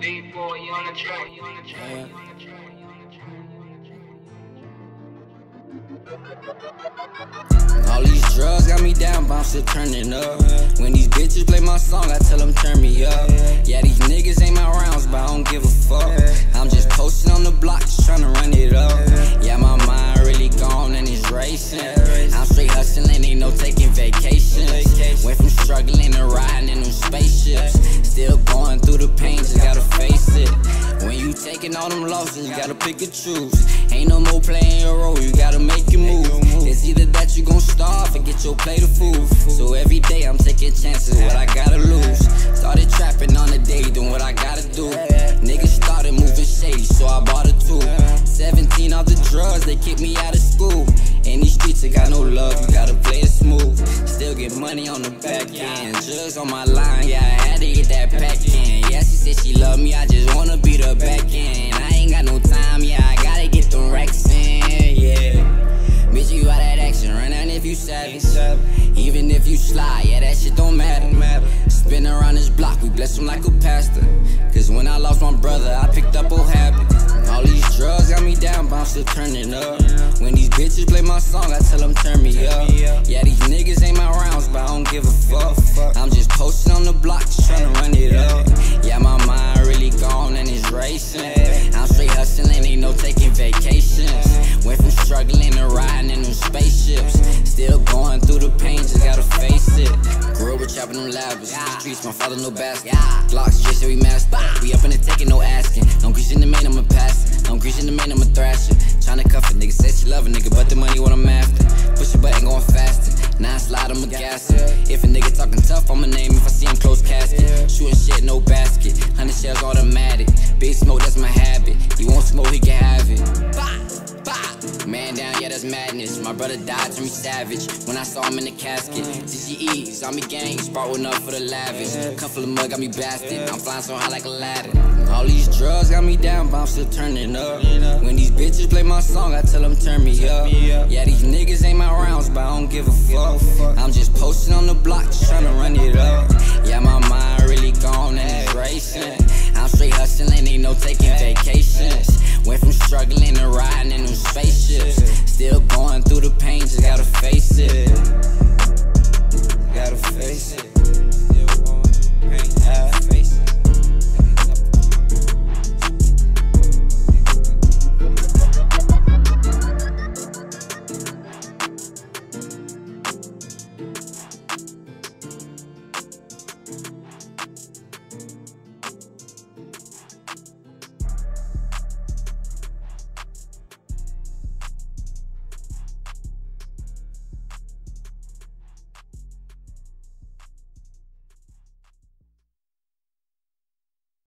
B boy, on the track, on the track, on the track. All these drugs got me down, but I'm still turning up. When these bitches play my song, I tell them turn me up. Yeah, these niggas ain't my rounds, but I don't give a fuck. I'm just posting on the block, just tryna run it up. Yeah, my mind really gone and it's racing. I'm straight hustling, ain't no taking vacations. Went from struggling all them losses, you gotta pick and choose. Ain't no more playing your role, you gotta make your move. It's either that you gon' starve or get your plate of food. So every day I'm taking chances, what I gotta lose. Started trapping on the day, doing what I gotta do. Niggas started moving shady, so I bought a tool. 17 off the drugs, they kicked me out of school. In these streets, I got no love, you gotta play it smooth. Still get money on the back end. Drugs on my line, yeah, I had to get that shit don't matter. Spin around this block, we bless him like a pastor. Cause when I lost my brother, I picked up old habits. All these drugs got me down, but I'm still turning up. When these bitches play my song, I tell them turn me up. Lavish. Streets, my father no basket. Glocks, just we master. We up in the taking, no asking. I'm greasing the main, I'm a pass. I'm greasing the main, I'm a thrasher. Tryna cuff a nigga, said she love a nigga, but the money what I'm after. Push a button, going faster. Now I slide, I'm a gasser. If a nigga talking tough, I'ma name if I see him close casket. Shooting shit, no basket. Hundred shells automatic. Big smoke, that's my habit. He won't smoke, he can have it. Bah, bah. Man down, yeah, that's madness. My brother died, to me savage. When I saw him in the casket. TGEs, on me gang, sparkling up for the lavish. Full of mud, got me blasted. I'm flying so high like a ladder. All these drugs got me down, but I'm still turning up. When these bitches play my song, I tell them turn me up. Yeah, these niggas ain't my rounds, but I don't give a fuck. I'm just posting on the block, just tryna run it up. Yeah, my mind really gone and it's racing. I'm straight hustling, ain't no taking vacations. Struggling to riding in them spaceships. Still